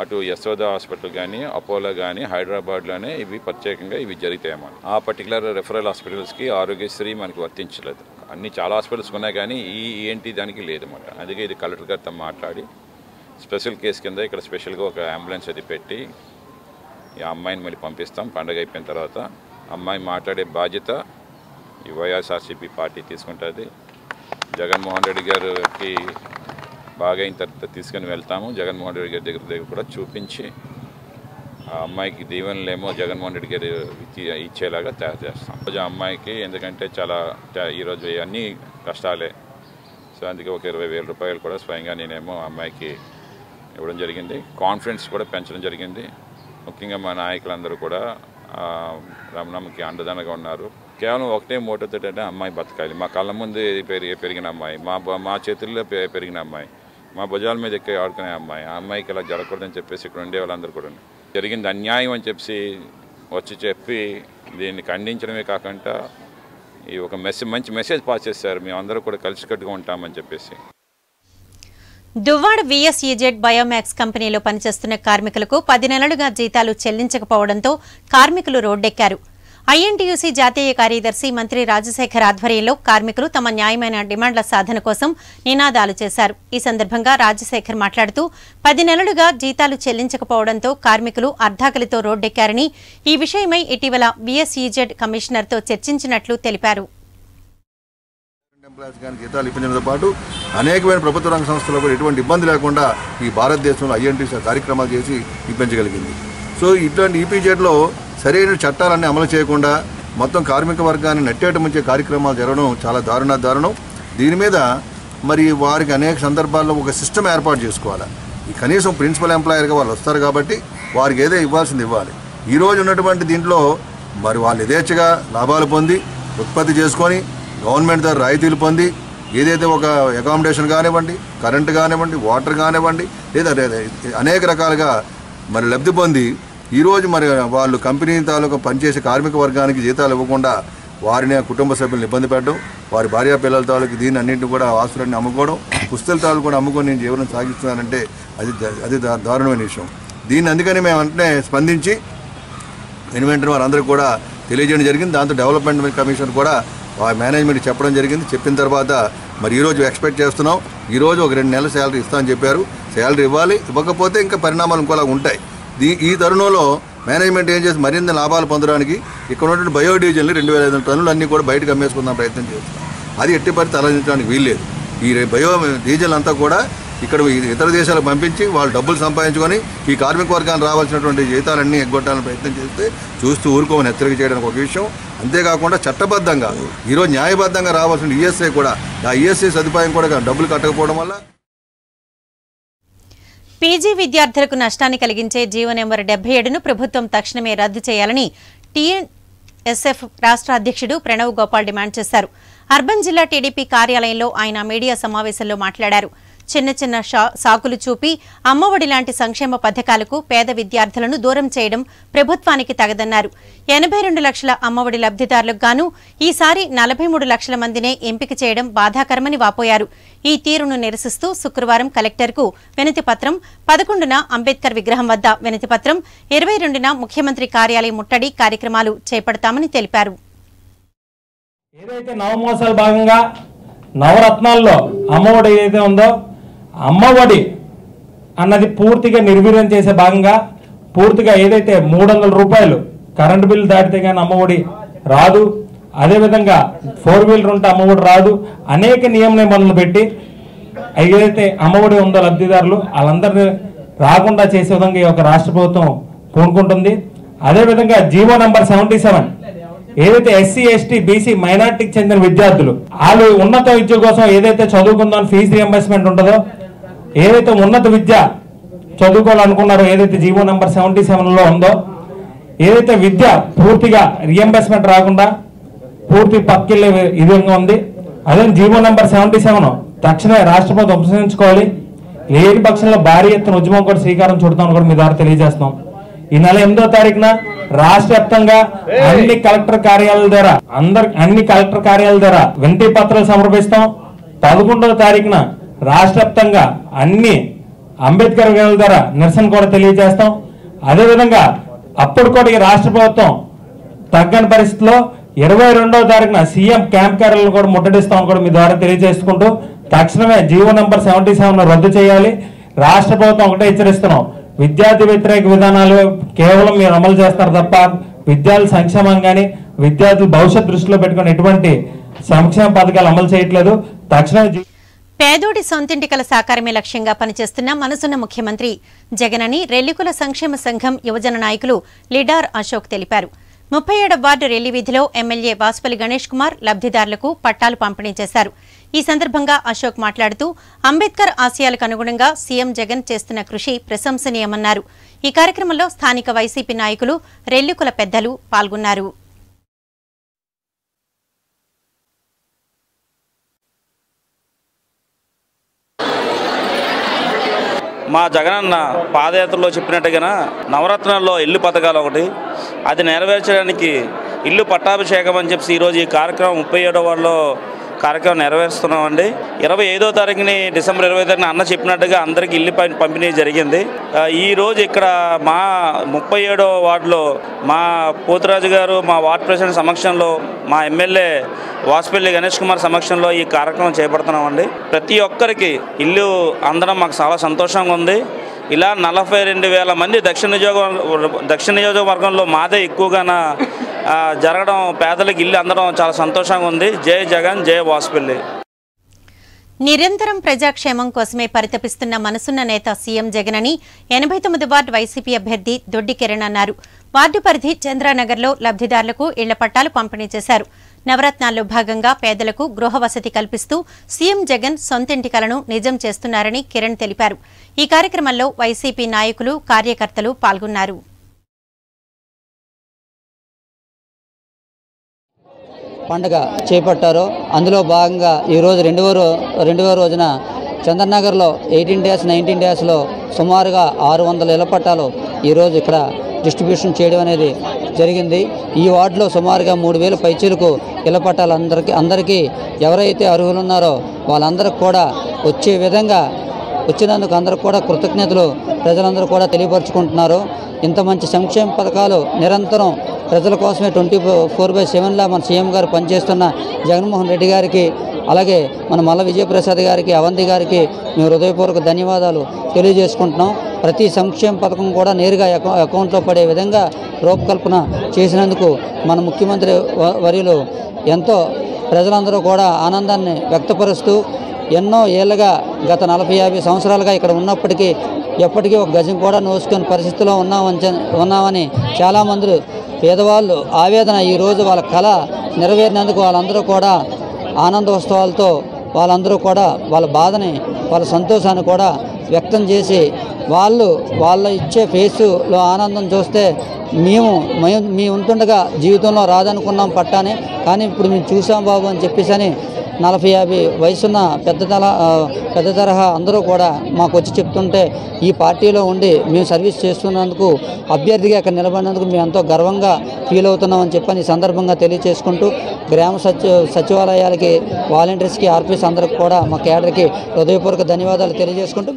అటు యశోద హాస్పిటల్ కానీ అపోలో కానీ హైదరాబాద్లోనే ఇవి ప్రత్యేకంగా ఇవి జరుగుతాయన్నమాట ఆ పర్టికులర్ రెఫరల్ హాస్పిటల్స్కి ఆరోగ్యశ్రీ మనకి వర్తించలేదు. అన్ని చాలా హాస్పిటల్స్ ఉన్నాయి కానీ ఈ ఏంటి దానికి లేదన్నమాట. అందుకే ఇది కలెక్టర్ గారితో మాట్లాడి స్పెషల్ కేసు కింద ఇక్కడ స్పెషల్గా ఒక అంబులెన్స్ అది పెట్టి ఈ అమ్మాయిని మళ్ళీ పంపిస్తాం. పండగ అయిపోయిన తర్వాత అమ్మాయి మాట్లాడే బాధ్యత ఈ వైఎస్ఆర్సీపీ పార్టీ తీసుకుంటుంది. జగన్మోహన్ రెడ్డి గారికి బాగా అయిన తర్వాత తీసుకొని వెళ్తాము. జగన్మోహన్ రెడ్డి గారి దగ్గర దగ్గర కూడా చూపించి ఆ అమ్మాయికి దీవెనలేమో జగన్మోహన్ రెడ్డి గారు ఇచ్చి ఇచ్చేలాగా తయారు చేస్తాం. రోజు అమ్మాయికి ఎందుకంటే చాలా ఈరోజు అన్ని కష్టాలే. సో అందుకే ఒక ఇరవై వేల రూపాయలు కూడా స్వయంగా నేనేమో అమ్మాయికి ఇవ్వడం జరిగింది. కాన్ఫిడెన్స్ కూడా పెంచడం జరిగింది. ముఖ్యంగా మా నాయకులందరూ కూడా రమణమ్మకి అండదండగా ఉన్నారు. కేవలం ఒకటే మోటతో అమ్మాయి బతకాలి. మా కళ్ళ ముందు పెరిగి పెరిగిన అమ్మాయి. మా మా చేతుల్లో పె- పెరిగిన అమ్మాయి. మా భుజాల మీద ఎక్కి ఆడుకునే అమ్మాయి. ఆ అమ్మాయికి ఇలా జరగకూడదని చెప్పేసి ఇక్కడ ఉండే వాళ్ళందరూ కూడా జరిగింది అన్యాయం అని చెప్పి వచ్చి చెప్పి దీన్ని ఖండించడమే కాకుండా ఈ ఒక మెసేజ్ మంచి మెసేజ్ పాస్ చేశారు. మేమందరూ కూడా కలిసికట్టుగా ఉంటామని చెప్పేసి. దువ్వాడ విఎస్ఈజెడ్ బయోమాక్స్ కంపెనీలో పనిచేస్తున్న కార్మికులకు పది నెలలుగా జీతాలు చెల్లించకపోవడంతో కార్మికులు రోడ్డెక్కారు. ఐఎన్టీయూసీ జాతీయ కార్యదర్శి మంత్రి రాజశేఖర్ ఆధ్వర్యంలో కార్మికులు తమ న్యాయమైన డిమాండ్ల సాధన కోసం నినాదాలు చేశారు. ఈ సందర్భంగా రాజశేఖర్ మాట్లాడుతూ పది నెలలుగా జీతాలు చెల్లించకపోవడంతో కార్మికులు అర్ధాకలితో రోడ్డెక్కారని ఈ విషయమై ఇటీవల విఎస్ఈజెడ్ కమిషనర్తో చర్చించినట్లు తెలిపారు. జీతాలు ఇప్పించడంతో పాటు అనేకమైన ప్రభుత్వ రంగ సంస్థలు కూడా ఎటువంటి ఇబ్బంది లేకుండా ఈ భారతదేశంలో ఐఎన్టీసీ కార్యక్రమాలు చేసి ఇప్పించగలిగింది. సో ఇట్లాంటి ఈపీజెడ్లో సరైన చట్టాలన్నీ అమలు చేయకుండా మొత్తం కార్మిక వర్గాన్ని నెట్టేట ముంచే కార్యక్రమాలు జరగడం చాలా దారుణ దారుణం. దీని మీద మరి వారికి అనేక సందర్భాల్లో ఒక సిస్టమ్ ఏర్పాటు చేసుకోవాలి. కనీసం ప్రిన్సిపల్ ఎంప్లాయర్గా వాళ్ళు వస్తారు కాబట్టి వారికి ఏదో ఇవ్వాల్సింది ఇవ్వాలి. ఈరోజు ఉన్నటువంటి దీంట్లో మరి వాళ్ళు యథేచ్ఛగా లాభాలు పొంది ఉత్పత్తి చేసుకొని గవర్నమెంట్ ద్వారా రాయితీలు పొంది ఏదైతే ఒక అకామిడేషన్ కానివ్వండి కరెంట్ కానివ్వండి వాటర్ కానివ్వండి లేదా లేదా అనేక రకాలుగా మరి లబ్ధి పొంది ఈరోజు మరి వాళ్ళు కంపెనీ తాలూకా పనిచేసే కార్మిక వర్గానికి జీతాలు ఇవ్వకుండా వారిని ఆ కుటుంబ సభ్యులను ఇబ్బంది పెట్టడం వారి భార్య పిల్లల తాలూకు దీన్ని అన్నింటిని కూడా ఆస్తులన్నీ అమ్ముకోవడం పుస్తల తాలూకు కూడా అమ్ముకొని నేను జీవనం సాగిస్తున్నానంటే అది అది దారుణమైన విషయం. దీన్ని అందుకని మేము వెంటనే స్పందించి ఇన్వెంటర్ వారందరికీ కూడా తెలియజేయడం జరిగింది. దాంతో డెవలప్మెంట్ కమిషన్ కూడా మేనేజ్మెంట్ చెప్పడం జరిగింది. చెప్పిన తర్వాత మరి ఈరోజు ఎక్స్పెక్ట్ చేస్తున్నాం. ఈరోజు ఒక రెండు నెలల శాలరీ ఇస్తామని చెప్పారు. శాలరీ ఇవ్వాలి ఇవ్వకపోతే ఇంకా పరిణామాలు ఇంకోలా ఉంటాయి. దీ ఈ తరుణంలో మేనేజ్మెంట్ ఏం చేసి మరింత లాభాలు పొందడానికి ఇక్కడ ఉన్నటువంటి బయోడీజిల్ని రెండు వేల ఐదు వందల టన్నులు అన్నీ కూడా బయటకు అమ్మేసుకుందాం ప్రయత్నం చేస్తున్నాం. అది ఎట్టి పరిస్థితి తరలించడానికి వీల్లేదు. ఈ బయో డీజిల్ అంతా కూడా ఇక్కడ ఇతర దేశాలకు పంపించి వాళ్ళు డబ్బులు సంపాదించుకొని ఈ కార్మిక వర్గాన్ని రావాల్సినటువంటి జీతాలన్నీ ఎగ్గొట్టాలని ప్రయత్నం చేస్తే చూస్తూ ఊరుకోమని హెచ్చరిక చేయడానికి ఒక విషయం. అంతేకాకుండా చట్టబద్ధంగా ఈరోజు న్యాయబద్ధంగా రావాల్సిన ఈఎస్ఐ కూడా ఆ ఈఎస్ఐ సదుపాయం కూడా డబ్బులు కట్టకపోవడం వల్ల పీజీ విద్యార్థులకు నష్టాన్ని కలిగించే జీవో నెంబర్ డెబ్బై ఏడును ప్రభుత్వం తక్షణమే రద్దు చేయాలని టీఎస్ఎఫ్ రాష్ట్ర అధ్యక్షుడు ప్రణవ్ గోపాల్ డిమాండ్ చేశారు. అర్బన్ జిల్లా టీడీపీ కార్యాలయంలో ఆయన మీడియా సమావేశంలో మాట్లాడారు. చిన్న చిన్న షా- సాకులు చూపి అమ్మఒడి లాంటి సంక్షేమ పథకాలకు పేద విద్యార్థులను దూరం చేయడం ప్రభుత్వానికి తగదన్నారు. ఎనభై రెండు లక్షల అమ్మఒడి లబ్ధిదారులకు గాను ఈసారి నలభై మూడు లక్షల మందినే ఎంపిక చేయడం బాధాకరమని వాపోయారు. ఈ తీరును నిరసిస్తూ శుక్రవారం కలెక్టర్కు వినతి పత్రం పదకొండున అంబేద్కర్ విగ్రహం వద్ద వినతి పత్రం ఇరవై రెండున ముఖ్యమంత్రి కార్యాలయం ముట్టడి కార్యక్రమాలు చేపడతామని తెలిపారు. ఏదైతే నవమోసాల భాగంగా నవరత్నాల్లో అమ్మఒడి ఏదైతే ఉందో అమ్మఒడి అన్నది పూర్తిగా నిర్వీర్యం చేసే భాగంగా పూర్తిగా ఏదైతే మూడు వందల రూపాయలు కరెంటు బిల్లు దాటితే కానీ అమ్మఒడి రాదు. అదేవిధంగా ఫోర్ వీలర్ ఉంటే అమ్మఒడి రాదు. అనేక నియమ నిబంధనలు పెట్టి ఏదైతే అమ్మఒడి ఉందో లబ్ధిదారులు వాళ్ళందరినీ రాకుండా చేసే విధంగా ఈ యొక్క రాష్ట్ర ప్రభుత్వం పూనుకుంటుంది అదేవిధంగా జీవో నంబర్ సెవెంటీ సెవెన్ ఏదైతే ఎస్సీ ఎస్టీ బీసీ మైనార్టీకి చెందిన విద్యార్థులు వాళ్ళు ఉన్నత విద్య కోసం ఏదైతే చదువుకుందాం ఫీజు రియంబర్స్మెంట్ ఉంటుందో ఏదైతే ఉన్నత విద్య చదువుకోవాలనుకున్నారో ఏదైతే జీవో నెంబర్ సెవెంటీ సెవెన్లో ఉందో ఏదైతే విద్య పూర్తిగా రియంబర్స్మెంట్ రాకుండా పూర్తి పక్కిల్లే విధంగా ఉంది అదే జీవో నెంబర్ సెవెంటీ సెవెన్ తక్షణమే రాష్ట్ర ప్రభుత్వం ఉపసంహరించుకోవాలి. లేని పక్షంలో భారీ ఎత్తున ఉద్యమం కూడా శ్రీకారం చుడతామని కూడా మీ ద్వారా తెలియజేస్తున్నాం. ఈ నెల ఎనిమిదో తారీఖున రాష్ట్ర వ్యాప్తంగా అన్ని కలెక్టర్ కార్యాలయాల ద్వారా అందరు అన్ని కలెక్టర్ కార్యాలయాల ద్వారా వినతి పత్రాలు సమర్పిస్తాం. పదకొండవ తారీఖున రాష్ట్ర వ్యాప్తంగా అన్ని అంబేద్కర్ విగ్రహాల ద్వారా నిరసన కూడా తెలియజేస్తాం. అదేవిధంగా అప్పుడు కూడా ఈ రాష్ట్ర ప్రభుత్వం తగ్గని పరిస్థితిలో ఇరవై రెండవ తారీఖున సీఎం క్యాంప్ కార్యాలను కూడా ముట్టడిస్తామని కూడా మీ ద్వారా తెలియజేసుకుంటూ తక్షణమే జీవో నెంబర్ సెవెంటీ సెవెన్ రద్దు చేయాలి. రాష్ట్ర ప్రభుత్వం ఒకటే హెచ్చరిస్తున్నాం. విద్యార్థి వ్యతిరేక విధానాలు కేవలం మీరు అమలు చేస్తారు తప్ప విద్యార్థుల సంక్షేమం కానీ విద్యార్థుల భవిష్యత్ దృష్టిలో పెట్టుకుని ఎటువంటి సంక్షేమ పథకాలు అమలు చేయట్లేదు. తక్షణమే పేదోడి సొంతింటికల సాకారమే లక్ష్యంగా పనిచేస్తున్న మనసున్న ముఖ్యమంత్రి జగనని రెల్లికుల సంక్షేమ సంఘం యువజన నాయకులు లిడార్ అశోక్ తెలిపారు. ముప్పై ఏడవ వార్డు రెల్లి వీధిలో ఎమ్మెల్యే వాసుపల్లి గణేష్ కుమార్ లబ్ధిదారులకు పట్టాలు పంపిణీ చేశారు. ఈ సందర్భంగా అశోక్ మాట్లాడుతూ అంబేద్కర్ ఆశయాలకు అనుగుణంగా సీఎం జగన్ చేస్తున్న కృషి ప్రశంసనీయమన్నారు. ఈ కార్యక్రమంలో స్థానిక వైసీపీ నాయకులు రెల్లికుల పెద్దలు పాల్గొన్నారు. మా జగనన్న పాదయాత్రలో చెప్పినట్టుగా నవరత్నాల్లో ఇల్లు పథకాలు ఒకటి అది నెరవేర్చడానికి ఇల్లు పట్టాభిషేకం అని చెప్పి ఈరోజు ఈ కార్యక్రమం ముప్పై ఏడో వార్డులో కార్యక్రమం నెరవేరుస్తున్నామండి. ఇరవై ఐదో తారీఖుని డిసెంబర్ ఇరవై తారీఖున అన్న చెప్పినట్టుగా అందరికీ ఇల్లు పంపిణీ జరిగింది. ఈ రోజు ఇక్కడ మా ముప్పై ఏడో వార్డులో మా పోతురాజు గారు మా వార్డ్ ప్రెసిడెంట్ సమక్షంలో మా ఎమ్మెల్యే వాసుపల్లి గణేష్ కుమార్ సమక్షంలో ఈ కార్యక్రమం చేపడుతున్నామండి. ప్రతి ఒక్కరికి ఇల్లు అందడం మాకు చాలా సంతోషంగా ఉంది. ఇలా నలభై రెండు వేల మంది దక్షిణ నియోజక దక్షిణ నియోజకవర్గంలో మాదే ఎక్కువగా జరగడం పేదలకు ఇల్లు అందడం చాలా సంతోషంగా ఉంది. జై జగన్ జై వాసుపల్లి. నిరంతరం ప్రజాక్షేమం కోసమే పరితపిస్తున్న మనసున్న నేత సీఎం జగన్ అని ఎనభై తొమ్మిది వార్డు వైసీపీ అభ్యర్థి దొడ్డి కిరణ్ అన్నారు. వార్డు పరిధి చంద్రానగర్లో లబ్ధిదారులకు ఇళ్ళ పట్టాలు పంపిణీ చేశారు. నవరత్నాల్లో భాగంగా పేదలకు గృహ వసతి కల్పిస్తూ సీఎం జగన్ సొంతింటి కలను నిజం చేస్తున్నారని కిరణ్ తెలిపారు. ఈ కార్యక్రమంలో వైసీపీ నాయకులు కార్యకర్తలు పాల్గొన్నారు. పండుగ చేపట్టారో అందులో భాగంగా ఈరోజు రెండవ రో రెండవ రోజున చంద్రనగర్లో ఎయిటీన్ డేస్ నైన్టీన్ డేస్లో సుమారుగా ఆరు వందల ఇళ్ళ పట్టాలు ఈరోజు ఇక్కడ డిస్ట్రిబ్యూషన్ చేయడం అనేది జరిగింది. ఈ వార్డులో సుమారుగా మూడు వేల పైచీలకు ఇళ్ళ పట్టాలు అందరికీ అందరికీ ఎవరైతే అర్హులు ఉన్నారో వాళ్ళందరికీ కూడా వచ్చే విధంగా వచ్చినందుకు అందరూ కూడా కృతజ్ఞతలు. ప్రజలందరూ కూడా తెలియపరుచుకుంటున్నారు. ఇంత మంచి సంక్షేమ పథకాలు నిరంతరం ప్రజల కోసమే ట్వంటీ ఫోర్ బై సెవెన్లా మన సీఎం గారు పనిచేస్తున్న జగన్మోహన్ రెడ్డి గారికి అలాగే మన మల్ల విజయప్రసాద్ గారికి అవంతి గారికి మేము హృదయపూర్వక ధన్యవాదాలు తెలియజేసుకుంటున్నాం. ప్రతి సంక్షేమ పథకం కూడా నేరుగా అకౌంట్లో పడే విధంగా రూపకల్పన చేసినందుకు మన ముఖ్యమంత్రి వర్యులు ఎంతో ప్రజలందరూ కూడా ఆనందాన్ని వ్యక్తపరుస్తూ ఎన్నో ఏళ్ళగా గత నలభై యాభై సంవత్సరాలుగా ఇక్కడ ఉన్నప్పటికీ ఎప్పటికీ ఒక గజం కూడా నోసుకొని పరిస్థితిలో ఉన్నామని ఉన్నామని చాలామంది పేదవాళ్ళు ఆవేదన ఈరోజు వాళ్ళ కళ నెరవేరినందుకు వాళ్ళందరూ కూడా ఆనందోత్సవాలతో వాళ్ళందరూ కూడా వాళ్ళ బాధని వాళ్ళ సంతోషాన్ని కూడా వ్యక్తం చేసి వాళ్ళు వాళ్ళ ఇచ్చే ఫేసులో ఆనందం చూస్తే మేము మేము మీ ఉంటుండగా జీవితంలో రాదనుకున్నాం పట్టానే కానీ ఇప్పుడు మేము చూసాం బాబు అని చెప్పేసి అని నలభై యాభై వయసున్న పెద్ద తల పెద్ద తరహా అందరూ కూడా మాకు వచ్చి చెప్తుంటే ఈ పార్టీలో ఉండి మేము సర్వీస్ చేస్తున్నందుకు అభ్యర్థిగా ఇక్కడ నిలబడినందుకు మేము ఎంతో గర్వంగా ఫీల్ అవుతున్నామని చెప్పని ఈ సందర్భంగా తెలియజేసుకుంటూ గ్రామ సచి సచివాలయాలకి వాలంటీర్స్కి ఆర్పీస్ అందరికి కూడా మా కేడర్కి హృదయపూర్వక ధన్యవాదాలు తెలియజేసుకుంటూ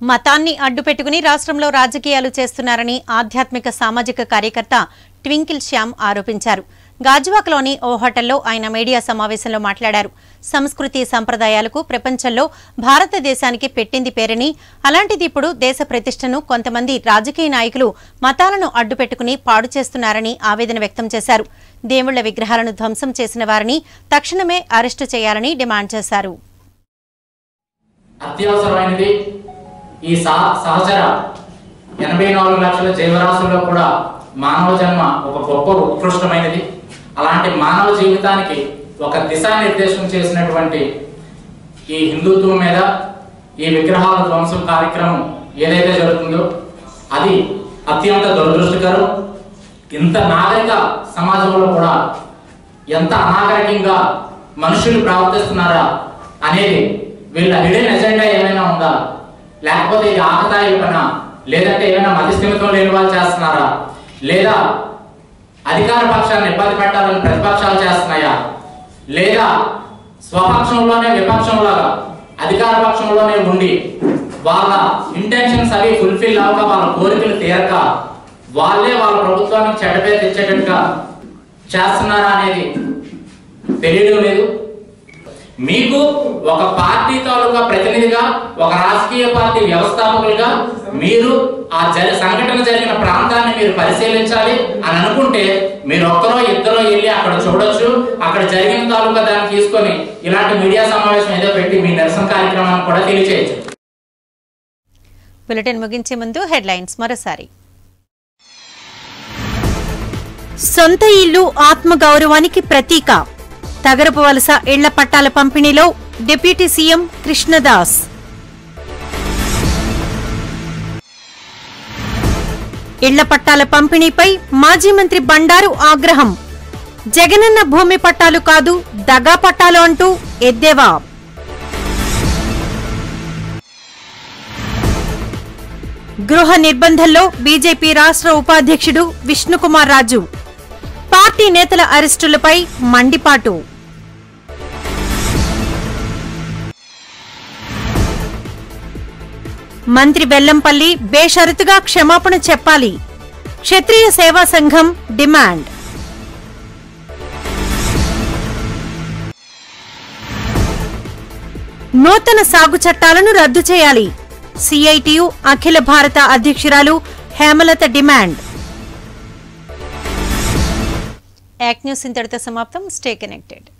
మతాన్ని అడ్డుపెట్టుకుని రాష్ట్రంలో రాజకీయాలు చేస్తున్నారని ఆధ్యాత్మిక సామాజిక కార్యకర్త ట్వింకిల్ శ్యామ్ ఆరోపించారు. గాజువాకలోని ఓ హోటల్లో ఆయన మీడియా సమావేశంలో మాట్లాడారు. సంస్కృతి సంప్రదాయాలకు ప్రపంచంలో భారతదేశానికి పెట్టింది పేరని అలాంటిది ఇప్పుడు దేశ ప్రతిష్టను కొంతమంది రాజకీయ నాయకులు మతాలను అడ్డుపెట్టుకుని పాడు చేస్తున్నారని ఆవేదన వ్యక్తం చేశారు. దేవుళ్ళ విగ్రహాలను ధ్వంసం చేసిన వారిని తక్షణమే అరెస్టు చేయాలని డిమాండ్ చేశారు. అత్యవసరమైనది ఈ సహచర ఎనభై నాలుగు లక్షల జీవరాశుల్లో కూడా మానవ జన్మ ఒక గొప్ప ఉత్కృష్టమైనది. అలాంటి మానవ జీవితానికి ఒక దిశానిర్దేశం చేసినటువంటి ఈ హిందుత్వం మీద ఈ విగ్రహాల ధ్వంసం కార్యక్రమం ఏదైతే జరుగుతుందో అది అత్యంత దురదృష్టకరం. ఇంత నాగరిక సమాజంలో కూడా ఎంత అనాగరికంగా మనుషులు ప్రవర్తిస్తున్నారా అనేది వీళ్ళ హిడెన్ ఎజెండా ఏమైనా ఉందా? లేకపోతే ఇది ఆకతాయి పైన లేదంటే ఏమైనా మతిస్థిమితం లేని వాళ్ళు చేస్తున్నారా? లేదా అధికార పక్షాన్ని ఇబ్బంది పెట్టాలని ప్రతిపక్షాలు చేస్తున్నాయా? లేదా స్వపక్షంలోనే విపక్షంలాగా అధికార పక్షంలోనే ఉండి వాళ్ళ ఇంటెన్షన్స్ అవి ఫుల్ఫిల్ అవ్వక వాళ్ళ కోరికలు తీరక వాళ్ళే వాళ్ళ ప్రభుత్వానికి చెడ్డ తెచ్చేటట్టుగా చేస్తున్నారా అనేది తెలియడం లేదు. మీకు ఒక పార్టీ తాలూకా ప్రతినిధిగా ఒక రాజకీయ పార్టీ వ్యవస్థాపకులుగా మీరు ఆ జరి సంఘటన జరిగిన ప్రాంతాన్ని మీరు పరిశీలించాలి అని అనుకుంటే మీరు ఒక్కరో ఇద్దరో వెళ్ళి అక్కడ చూడొచ్చు. అక్కడ జరిగిన తాలూకా దాన్ని తీసుకొని ఇలాంటి మీడియా సమావేశం ఏదో పెట్టి మీ నిరసన కార్యక్రమాన్ని కూడా తెలియజేయచ్చు బులెటిన్ ముగించే ముందు హెడ్లైన్స్ మరోసారి. సొంత ఇల్లు ఆత్మగౌరవానికి ప్రతీక. తగరపు వలస ఇళ్ళ పట్టాల పంపిణీలో డిప్యూటీ సీఎం కృష్ణదాస్. ఇళ్ళ పట్టాల పంపిణీపై మాజీ మంత్రి బండారు ఆగ్రహం. జగనన్న భూమి పట్టాలు కాదు దగా పట్టాలు అంటూ ఎద్దేవా. గృహ నిర్బంధంలో బీజేపీ రాష్ట్ర ఉపాధ్యక్షుడు విష్ణుకుమార్ రాజు. పార్టీ నేతల అరెస్టులపై మండిపాటు. మంత్రి బెల్లంపల్లి బేషరతుగా క్షమాపణ చెప్పాలి. క్షత్రియ సేవా సంఘం డిమాండ్. నూతన సాగు చట్టాలను రద్దు చేయాలి. సిఐటియు అఖిల భారత అధ్యక్షురాలు హేమలత డిమాండ్. యాక్ న్యూస్ ఇంతటితో సమాప్తం. Stay connected.